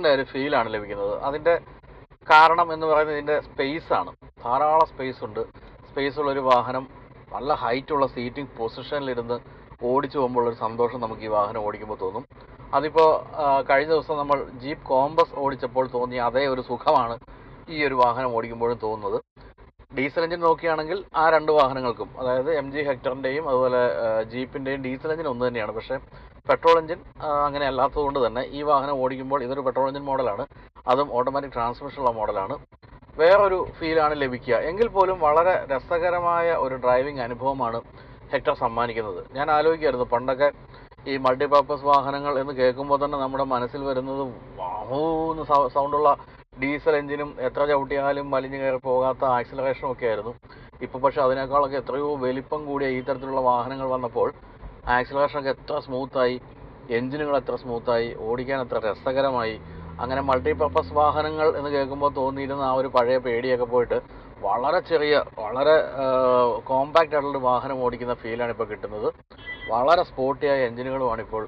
ആയ ഒരു ഫീലാണ് ലഭിക്കുന്നത്. അതിന്റെ കാരണം എന്ന് പറയുന്നത് ഇതിന്റെ സ്പേസ് ആണ്. ധാരാളം സ്പേസ് ഉണ്ട്. സ്പേസ് ഉള്ള ഒരു വാഹനം നല്ല ഹൈറ്റുള്ള സീറ്റിംഗ് പൊസിഷനിലിരുന്ന് ഓടിച്ചു പോകുമ്പോൾ ഒരു സന്തോഷം നമുക്ക് ഈ വാഹനം ഓടിക്കുമ്പോൾ തോന്നും. അതിപ്പോൾ കഴിഞ്ഞ ദിവസം നമ്മൾ ജീപ്പ് കോമ്പസ് ഓടിച്ചപ്പോൾ തോന്നിയ അതേ ഒരു സുഖമാണ് ഈ ഒരു വാഹനം ഓടിക്കുമ്പോഴും തോന്നുന്നത്. ഡീസൽ എഞ്ചിൻ നോക്കുകയാണെങ്കിൽ ആ രണ്ട് വാഹനങ്ങൾക്കും അതായത് എം ജി ഹെക്ടറിന്റെയും അതുപോലെ ജീപ്പിന്റെയും ഡീസൽ എഞ്ചിൻ ഒന്ന് തന്നെയാണ്. പക്ഷേ പെട്രോൾ എഞ്ചിൻ അങ്ങനെ അല്ലാത്തതുകൊണ്ട് തന്നെ ഈ വാഹനം ഓടിക്കുമ്പോൾ ഇതൊരു പെട്രോൾ എഞ്ചിൻ മോഡലാണ്. അതും ഓട്ടോമാറ്റിക് ട്രാൻസ്മിഷനുള്ള മോഡലാണ്. വേറൊരു ഫീലാണ് ലഭിക്കുക. എങ്കിൽ പോലും വളരെ രസകരമായ ഒരു ഡ്രൈവിംഗ് അനുഭവമാണ് ഹെക്ടർ സമ്മാനിക്കുന്നത്. ഞാൻ ആലോചിക്കായിരുന്നു പണ്ടൊക്കെ ഈ മൾട്ടിപർപ്പസ് വാഹനങ്ങൾ എന്ന് കേൾക്കുമ്പോൾ തന്നെ നമ്മുടെ മനസ്സിൽ വരുന്നത് വാഹൂന്ന് സൗണ്ടുള്ള ഡീസൽ എഞ്ചിനും എത്ര ചവിട്ടിയാലും വലിഞ്ഞു കയറി പോകാത്ത ആക്സിലറേഷനും ഒക്കെ ആയിരുന്നു. ഇപ്പോൾ പക്ഷേ അതിനേക്കാളൊക്കെ എത്രയോ വലിപ്പം കൂടിയ ഈ തരത്തിലുള്ള വാഹനങ്ങൾ വന്നപ്പോൾ ആക്സിലറേഷനൊക്കെ എത്ര സ്മൂത്തായി എഞ്ചിനുകൾ എത്ര സ്മൂത്തായി ഓടിക്കാൻ എത്ര രസകരമായി അങ്ങനെ മൾട്ടിപർപ്പസ് വാഹനങ്ങൾ എന്ന് കേൾക്കുമ്പോൾ തോന്നിയിരുന്ന ആ ഒരു പഴയ പേടിയൊക്കെ പോയിട്ട് വളരെ ചെറിയ വളരെ കോമ്പാക്റ്റ് ആയിട്ടുള്ളൊരു വാഹനം ഓടിക്കുന്ന ഫീലാണ് ഇപ്പോൾ കിട്ടുന്നത്. വളരെ സ്പോർട്ടിയായ എഞ്ചിനുകളുമാണ് ഇപ്പോൾ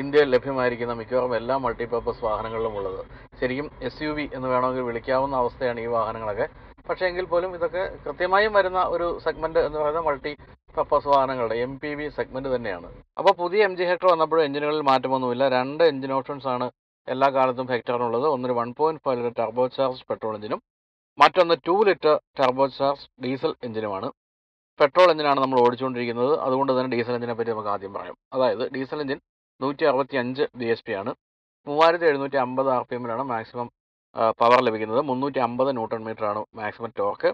ഇന്ത്യയിൽ ലഭ്യമായിരിക്കുന്ന മിക്കവാറും എല്ലാ മൾട്ടിപർപ്പസ് വാഹനങ്ങളിലും ഉള്ളത്. ശരിക്കും എസ് യു വി എന്ന് വേണമെങ്കിൽ വിളിക്കാവുന്ന അവസ്ഥയാണ് ഈ വാഹനങ്ങളൊക്കെ. പക്ഷേ എങ്കിൽ പോലും ഇതൊക്കെ കൃത്യമായും വരുന്ന ഒരു സെഗ്മെന്റ് എന്ന് പറയുന്നത് മൾട്ടി പർപ്പസ് വാഹനങ്ങളുടെ എം പി വി സെഗ്മെന്റ് തന്നെയാണ്. അപ്പോൾ പുതിയ എം ജി ഹെക്ടർ വന്നപ്പോഴും എഞ്ചിനുകളിൽ മാറ്റമൊന്നുമില്ല. രണ്ട് എഞ്ചിൻ ഓപ്ഷൻസ് ആണ് എല്ലാ കാലത്തും ഹെക്ടറിനുള്ളത്. ഒന്നൊരു one point five litre turbo charge petrol എഞ്ചിനും മറ്റൊന്ന് two litre turbo charge diesel എഞ്ചിനുമാണ് petrol എഞ്ചിനാണ് നമ്മൾ ഓടിച്ചുകൊണ്ടിരിക്കുന്നത്. അതുകൊണ്ട് തന്നെ ഡീസൽ എഞ്ചിനെ പറ്റി നമുക്ക് ആദ്യം പറയാം. അതായത് ഡീസൽ എഞ്ചിൻ നൂറ്റി അറുപത്തി അഞ്ച് ബി എസ് പി ആണ്. മൂവായിരത്തി എഴുന്നൂറ്റി അമ്പത് ആർ പി എമ്മിലാണ് മാക്സിമം പവർ ലഭിക്കുന്നത് മുന്നൂറ്റി അമ്പത് ന്യൂട്ടൺ മീറ്റർ ആണ് മാക്സിമം ടോർക്ക്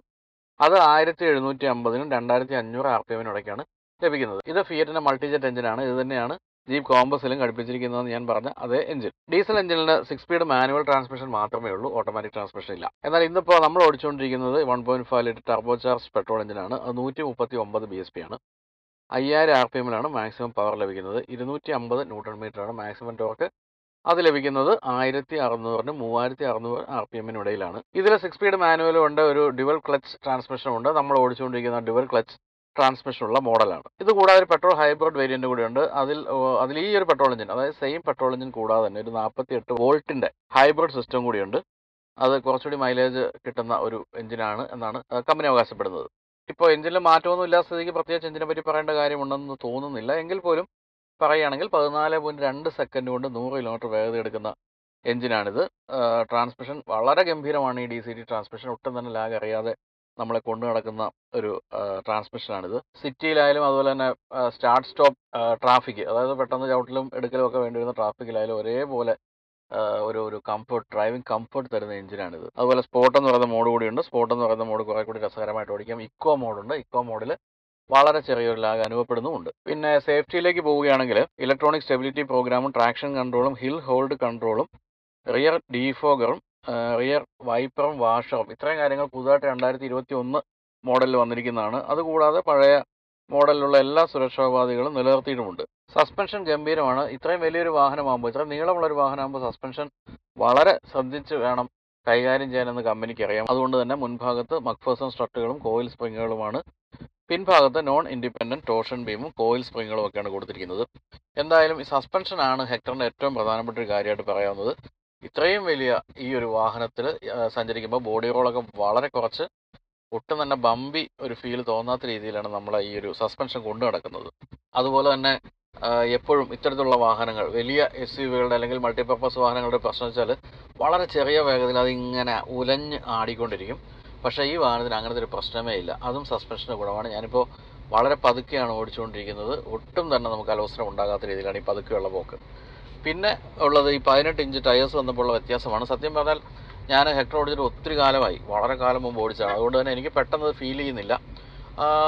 അത് ആയിരത്തി എഴുന്നൂറ്റി അമ്പതിനും രണ്ടായിരത്തി അഞ്ഞൂറ് ആർ പി എമ്മിനും ഇടയ്ക്കാണ് ലഭിക്കുന്നത്. ഇത് ഫിയറ്റിന്റെ മൾട്ടിജെറ്റ് എഞ്ചിനാണ് ഇത് തന്നെയാണ് ജീപ്പ് കോമ്പസിലും ഘടിപ്പിച്ചിരിക്കുന്നതെന്ന് ഞാൻ പറഞ്ഞ അതേ എഞ്ചിൻ ഡീസൽ എഞ്ചിനിന് സിക്സ് സ്പീഡ് മാനുവൽ ട്രാൻസ്മിഷൻ മാത്രമേ ഉള്ളൂ. ഓട്ടോമാറ്റിക് ട്രാൻസ്മിഷൻ ഇല്ല. എന്നാൽ ഇന്നിപ്പോൾ നമ്മൾ ഓടിച്ചുകൊണ്ടിരിക്കുന്നത് one point five litre turbo charge petrol എഞ്ചിനാണ് അത് നൂറ്റി മുപ്പത്തി ഒമ്പത് ബി എസ് പി ആണ്. അയ്യായിരം ആർ പി എമ്മിലാണ് മാക്സിമം പവർ ലഭിക്കുന്നത്. ഇരുന്നൂറ്റി അമ്പത് ന്യൂട്ടൺ മീറ്റർ ആണ് മാക്സിമം ടോർക്ക് അത് ലഭിക്കുന്നത് ആയിരത്തി അറുന്നൂറിന് മൂവായിരത്തി അറുന്നൂറ് ആർ പി എമ്മിന് ഇടയിലാണ്. ഇതിൽ സിക്സ് സ്പീഡ് മാനുവലും ഉണ്ട് ഒരു ഡ്യുവൽ ക്ലച്ച് ട്രാൻസ്മിഷനും ഉണ്ട്. നമ്മൾ ഓടിച്ചുകൊണ്ടിരിക്കുന്ന ഡ്യുവൽ ക്ലച്ച് ട്രാൻസ്മിഷനുള്ള മോഡലാണ്. ഇത് കൂടാതെ ഒരു പെട്രോൾ ഹൈബ്രിഡ് വേരിയന്റ് ഉണ്ട് അതിൽ അതിൽ ഈ ഒരു പെട്രോൾ എഞ്ചിൻ അതായത് സെയിം പെട്രോൾ എഞ്ചിൻ കൂടാതെ തന്നെ ഒരു നാൽപ്പത്തി എട്ട് വോൾട്ടിന്റെ ഹൈബ്രിഡ് സിസ്റ്റം കൂടിയുണ്ട്. അത് കുറച്ചുകൂടി മൈലേജ് കിട്ടുന്ന ഒരു എഞ്ചിനാണ് എന്നാണ് കമ്പനി അവകാശപ്പെടുന്നത്. ഇപ്പോൾ എഞ്ചിനിൽ മാറ്റമൊന്നും ഇല്ലാത്ത സ്ഥിതിക്ക് പ്രത്യേകിച്ച് എഞ്ചിനെ പറ്റി പറയേണ്ട കാര്യമുണ്ടെന്ന് തോന്നുന്നില്ല. എങ്കിൽ പോലും പറയുകയാണെങ്കിൽ പതിനാല് പോയിന്റ് രണ്ട് സെക്കൻഡ് കൊണ്ട് നൂറ് കിലോമീറ്റർ വേഗത എടുക്കുന്ന എഞ്ചിനാണിത്. ട്രാൻസ്മിഷൻ വളരെ ഗംഭീരമാണ് ഈ ഡി സി ടി ട്രാൻസ്മിഷൻ ഒട്ടും തന്നെ ലാഗ് അറിയാതെ നമ്മളെ കൊണ്ടു നടക്കുന്ന ഒരു ട്രാൻസ്മിഷനാണിത് സിറ്റിയിലായാലും അതുപോലെ തന്നെ സ്റ്റാർട്ട് സ്റ്റോപ്പ് ട്രാഫിക് അതായത് പെട്ടെന്ന് ചവിട്ടിലും എടുക്കലും ഒക്കെ വേണ്ടി വരുന്ന ട്രാഫിക്കിലായാലും ഒരേപോലെ ഒരു ഒരു കംഫർട്ട് ഡ്രൈവിംഗ് കംഫർട്ട് തരുന്ന എഞ്ചിനാണിത്. അതുപോലെ സ്പോട്ട് എന്ന് പറയുന്ന മോഡ് കൂടിയുണ്ട്. സ്പോട്ട് എന്ന് പറയുന്ന മോഡ് കുറേ കൂടി രസകരമായിട്ട് ഓടിക്കാം. ഇക്കോ മോഡുണ്ട് ഇക്കോ മോഡിൽ വളരെ ചെറിയൊരു ലാഗ് അനുഭവപ്പെടുന്നുമുണ്ട്. പിന്നെ സേഫ്റ്റിയിലേക്ക് പോവുകയാണെങ്കിൽ ഇലക്ട്രോണിക് സ്റ്റെബിലിറ്റി പ്രോഗ്രാമും ട്രാക്ഷൻ കൺട്രോളും ഹിൽ ഹോൾഡ് കൺട്രോളും റിയർ ഡീഫോഗറും റിയർ വൈപ്പറും വാഷറും ഇത്രയും കാര്യങ്ങൾ പുതുതായിട്ട് രണ്ടായിരത്തി ഇരുപത്തി ഒന്ന് മോഡലിൽ വന്നിരിക്കുന്നതാണ്. അതുകൂടാതെ പഴയ മോഡലിലുള്ള എല്ലാ സുരക്ഷാപാധികളും നിലനിർത്തിയിട്ടുമുണ്ട്. സസ്പെൻഷൻ ഗംഭീരമാണ്. ഇത്രയും വലിയൊരു വാഹനമാകുമ്പോൾ ഇത്രയും നീളമുള്ള ഒരു വാഹനമാകുമ്പോൾ സസ്പെൻഷൻ വളരെ ശ്രദ്ധിച്ച് വേണം കൈകാര്യം ചെയ്യാനെന്ന് കമ്പനിക്ക് അറിയാം. അതുകൊണ്ട് തന്നെ മുൻഭാഗത്ത് മക്ഫേഴ്സൺ സ്ട്രട്ടുകളും കോയിൽ സ്പ്രിങ്ങുകളുമാണ് പിൻഭാഗത്ത് നോൺ ഇൻഡിപെൻഡന്റ് ടോർഷൻ ബീമും കോയിൽ സ്പ്രിങ്ങുകളും ഒക്കെയാണ് കൊടുത്തിരിക്കുന്നത്. എന്തായാലും ഈ സസ്പെൻഷൻ ആണ് ഹെക്ടറിന്റെ ഏറ്റവും പ്രധാനപ്പെട്ട ഒരു കാര്യമായിട്ട് പറയാവുന്നത്. ഇത്രയും വലിയ ഈ ഒരു വാഹനത്തിൽ സഞ്ചരിക്കുമ്പോൾ ബോഡി റോളൊക്കെ വളരെ കുറച്ച് ഒട്ടും തന്നെ ബമ്പി ഒരു ഫീൽ തോന്നാത്ത രീതിയിലാണ് നമ്മൾ ഈ ഒരു സസ്പെൻഷൻ കൊണ്ടു നടക്കുന്നത്. അതുപോലെ തന്നെ എപ്പോഴും ഇത്തരത്തിലുള്ള വാഹനങ്ങൾ വലിയ എസ് യു വികളുടെ അല്ലെങ്കിൽ മൾട്ടിപർപ്പസ് വാഹനങ്ങളുടെ പ്രശ്നം വെച്ചാൽ വളരെ ചെറിയ വേഗത്തിൽ അതിങ്ങനെ ഉലഞ്ഞ് ആടിക്കൊണ്ടിരിക്കും. പക്ഷേ ഈ വാഹനത്തിന് അങ്ങനത്തെ ഒരു പ്രശ്നമേ ഇല്ല. അതും സസ്പെൻഷന്റെ ഗുണമാണ്. ഞാനിപ്പോൾ വളരെ പതുക്കെയാണ് ഓടിച്ചുകൊണ്ടിരിക്കുന്നത്. ഒട്ടും തന്നെ നമുക്ക് അലോസരം ഉണ്ടാകാത്ത രീതിയിലാണ് ഈ പതുക്കെയുള്ള പോക്ക്. പിന്നെ ഉള്ളത് ഈ പതിനെട്ട് ഇഞ്ച് ടയേഴ്സ് വന്നപ്പോഴുള്ള വ്യത്യാസമാണ്. സത്യം പറഞ്ഞാൽ ഞാൻ ഹെക്ടർ ഓടിച്ചിട്ട് ഒത്തിരി കാലമായി. വളരെ കാലം മുമ്പ് ഓടിച്ചതാണ്. അതുകൊണ്ട് തന്നെ എനിക്ക് പെട്ടെന്ന് ഫീൽ ചെയ്യുന്നില്ല.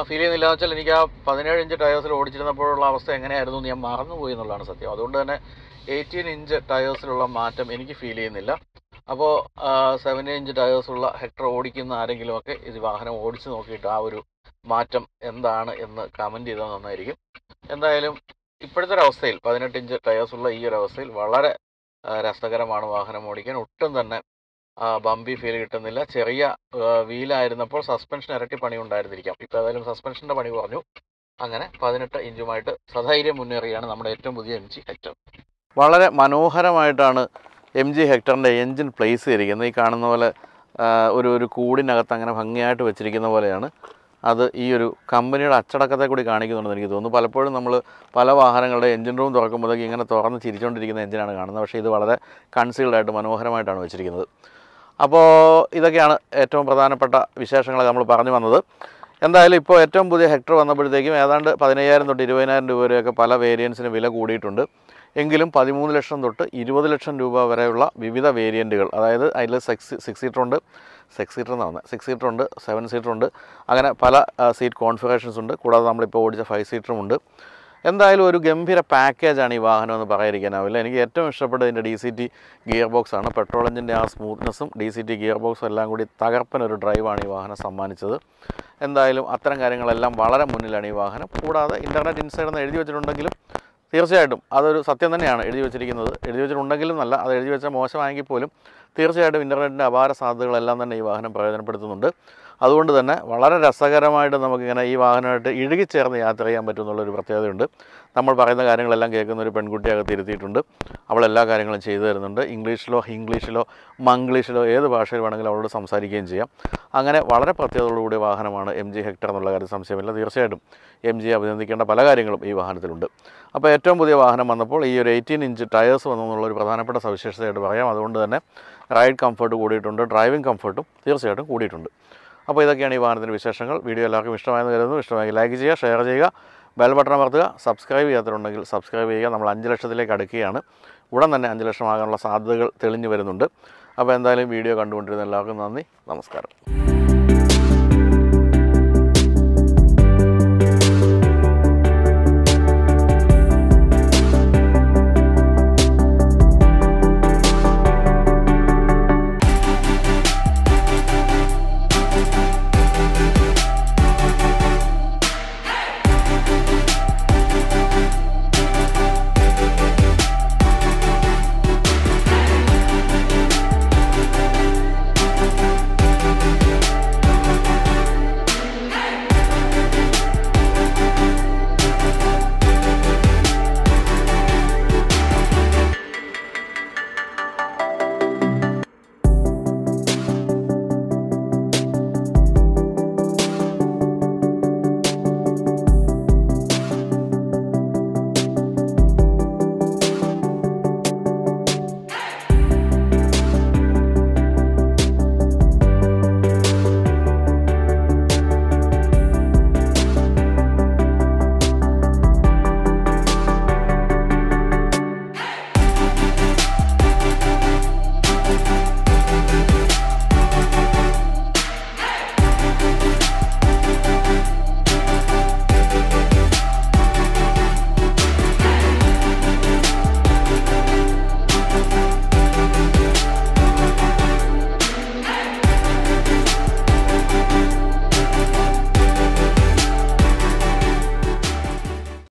ഫീൽ ചെയ്യുന്നില്ല എന്ന് വെച്ചാൽ എനിക്ക് ആ പതിനേഴ് ഇഞ്ച് ടയേഴ്സിൽ ഓടിച്ചിരുന്നപ്പോഴുള്ള അവസ്ഥ എങ്ങനെയായിരുന്നു എന്ന് ഞാൻ മറന്നുപോയി എന്നുള്ളതാണ് സത്യം. അതുകൊണ്ട് തന്നെ എയ്റ്റീൻ ഇഞ്ച് ടയേഴ്സിലുള്ള മാറ്റം എനിക്ക് ഫീൽ ചെയ്യുന്നില്ല. അപ്പോൾ സെവൻ ഇഞ്ച് ടയേഴ്സുള്ള ഹെക്ടർ ഓടിക്കുന്ന ആരെങ്കിലുമൊക്കെ ഇത് വാഹനം ഓടിച്ചു നോക്കിയിട്ട് ആ ഒരു മാറ്റം എന്താണ് എന്ന് കമന്റ് ചെയ്താൽ നന്നായിരിക്കും. എന്തായാലും ഇപ്പോഴത്തെ ഒരു അവസ്ഥയിൽ പതിനെട്ട് ഇഞ്ച് ടയേഴ്സുള്ള ഈ ഒരു അവസ്ഥയിൽ വളരെ രസകരമാണ് വാഹനം ഓടിക്കാൻ. ഒട്ടും തന്നെ ബമ്പി ഫീൽ കിട്ടുന്നില്ല. ചെറിയ വീലായിരുന്നപ്പോൾ സസ്പെൻഷൻ ഇരട്ടി പണി ഉണ്ടായിരുന്നിരിക്കാം. ഇപ്പോൾ ഏതായാലും സസ്പെൻഷന്റെ പണി കുറഞ്ഞു. അങ്ങനെ പതിനെട്ട് ഇഞ്ചുമായിട്ട് സധൈര്യം മുന്നേറിയാണ് നമ്മുടെ ഏറ്റവും പുതിയ എം ജി വളരെ മനോഹരമായിട്ടാണ് എം ജി ഹെക്ടറിന്റെ എൻജിൻ പ്ലേസ് ചെയ്തിരിക്കുന്നത്. ഈ കാണുന്ന പോലെ ഒരു ഒരു കൂടിനകത്ത് അങ്ങനെ ഭംഗിയായിട്ട് വെച്ചിരിക്കുന്ന പോലെയാണ്. അത് ഈ ഒരു കമ്പനിയുടെ അച്ചടക്കത്തെ കൂടി കാണിക്കുന്നുണ്ടെന്ന് എനിക്ക് തോന്നുന്നു. പലപ്പോഴും നമ്മൾ പല വാഹനങ്ങളുടെ എഞ്ചിൻ റൂം തുറക്കുമ്പോഴേക്കും ഇങ്ങനെ തുറന്ന് ചിരിച്ചുകൊണ്ടിരിക്കുന്ന എഞ്ചിനാണ് കാണുന്നത്. പക്ഷേ ഇത് വളരെ കൺസീൽഡായിട്ട് മനോഹരമായിട്ടാണ് വെച്ചിരിക്കുന്നത്. അപ്പോൾ ഇതൊക്കെയാണ് ഏറ്റവും പ്രധാനപ്പെട്ട വിശേഷങ്ങൾ നമ്മൾ പറഞ്ഞു വന്നത്. എന്തായാലും ഇപ്പോൾ ഏറ്റവും പുതിയ ഹെക്ടർ വന്നപ്പോഴത്തേക്കും ഏതാണ്ട് പതിനയ്യായിരം തൊട്ട് ഇരുപതിനായിരം രൂപ വരെയൊക്കെ പല വേരിയൻസിന് വില കൂടിയിട്ടുണ്ട്. എങ്കിലും പതിമൂന്ന് ലക്ഷം തൊട്ട് ഇരുപത് ലക്ഷം രൂപ വരെയുള്ള വിവിധ വേരിയന്റുകൾ അതായത് അതിൽ സിക്സ് സിക്സ് സീറ്റർ ഉണ്ട് സിക്സ് സീറ്റർ എന്നാണ് സിക്സ് സീറ്റർ ഉണ്ട് സെവൻ സീറ്റർ ഉണ്ട് അങ്ങനെ പല സീറ്റ് കോൺഫിഗറേഷൻസ് ഉണ്ട്. കൂടാതെ നമ്മളിപ്പോൾ ഓടിച്ച ഫൈവ് സീറ്ററും ഉണ്ട്. എന്തായാലും ഒരു ഗംഭീര പാക്കേജാണ് ഈ വാഹനം എന്ന് പറയാതിരിക്കാനാവില്ല എനിക്ക് ഏറ്റവും ഇഷ്ടപ്പെട്ടത് ഇതിന്റെ D C T gear box ആണ്. പെട്രോൾ എഞ്ചിന്റെ ആ സ്മൂത്ത്നെസ്സും ഡി സി ടി ഗിയർ ബോക്സും എല്ലാം കൂടി തകർപ്പൻ ഒരു ഡ്രൈവാണ് ഈ വാഹനം സമ്മാനിച്ചത്. എന്തായാലും അത്തരം കാര്യങ്ങളെല്ലാം വളരെ മുന്നിലാണ് ഈ വാഹനം. കൂടാതെ ഇന്റർനെറ്റ് ഇൻസൈഡ് എന്ന് എഴുതി വെച്ചിട്ടുണ്ടെങ്കിലും തീർച്ചയായിട്ടും അതൊരു സത്യം തന്നെയാണ് എഴുതി വെച്ചിരിക്കുന്നത്. എഴുതി വെച്ചിട്ടുണ്ടെങ്കിലും നല്ല അത് എഴുതി വെച്ചാൽ മോശമായെങ്കിൽ പോലും തീർച്ചയായിട്ടും ഇന്റർനെറ്റിന്റെ അപാര സാധ്യതകളെല്ലാം തന്നെ ഈ വാഹനം പ്രയോജനപ്പെടുത്തുന്നുണ്ട്. അതുകൊണ്ട് തന്നെ വളരെ രസകരമായിട്ട് നമുക്കിങ്ങനെ ഈ വാഹനമായിട്ട് ഇഴുകിച്ചേർന്ന് യാത്ര ചെയ്യാൻ പറ്റുമെന്നുള്ളൊരു പ്രത്യേകതയുണ്ട്. നമ്മൾ പറയുന്ന കാര്യങ്ങളെല്ലാം കേൾക്കുന്ന ഒരു പെൺകുട്ടിയൊക്കെ തിരുത്തിയിട്ടുണ്ട് അവൾ എല്ലാ കാര്യങ്ങളും ചെയ്തു തരുന്നുണ്ട്. ഇംഗ്ലീഷിലോ ഇംഗ്ലീഷിലോ മംഗ്ലീഷിലോ ഏത് ഭാഷയിൽ വേണമെങ്കിലും അവളോട് സംസാരിക്കുകയും ചെയ്യാം. അങ്ങനെ വളരെ പ്രത്യേകതയോടുകൂടിയ വാഹനമാണ് എം ജി ഹെക്ടർ എന്നുള്ള കാര്യം സംശയമില്ല. തീർച്ചയായിട്ടും എം ജിയെ അഭിനന്ദിക്കേണ്ട പല കാര്യങ്ങളും ഈ വാഹനത്തിലുണ്ട്. അപ്പോൾ ഏറ്റവും പുതിയ വാഹനം വന്നപ്പോൾ ഈ ഒരു എയ്റ്റീൻ ഇഞ്ച് ടയേഴ്സ് വന്നെന്നുള്ള ഒരു പ്രധാനപ്പെട്ട സവിശേഷതയായിട്ട് പറയാം. അതുകൊണ്ട് തന്നെ റൈഡ് കംഫർട്ട് കൂടിയിട്ടുണ്ട്. ഡ്രൈവിംഗ് കംഫർട്ടും തീർച്ചയായിട്ടും കൂടിയിട്ടുണ്ട്. അപ്പോൾ ഇതൊക്കെയാണ് ഈ വാഹനത്തിന്റെ വിശേഷങ്ങൾ. വീഡിയോ എല്ലാവർക്കും ഇഷ്ടമായെന്ന് കരുതുന്നു. ഇഷ്ടമായെങ്കിൽ ലൈക്ക് ചെയ്യുക ഷെയർ ചെയ്യുക ബെൽ ബട്ടൺ അമർത്തുക. സബ്സ്ക്രൈബ് ചെയ്യാത്തിട്ടുണ്ടെങ്കിൽ സബ്സ്ക്രൈബ് ചെയ്യുക. നമ്മൾ അഞ്ച് ലക്ഷത്തിലേക്ക് അടുക്കുകയാണ്. ഉടൻ തന്നെ അഞ്ച് ലക്ഷമാകാനുള്ള സാധ്യതകൾ തെളിഞ്ഞു വരുന്നുണ്ട്. അപ്പോൾ എന്തായാലും വീഡിയോ കണ്ടുകൊണ്ടിരുന്ന എല്ലാവർക്കും നന്ദി. നമസ്കാരം.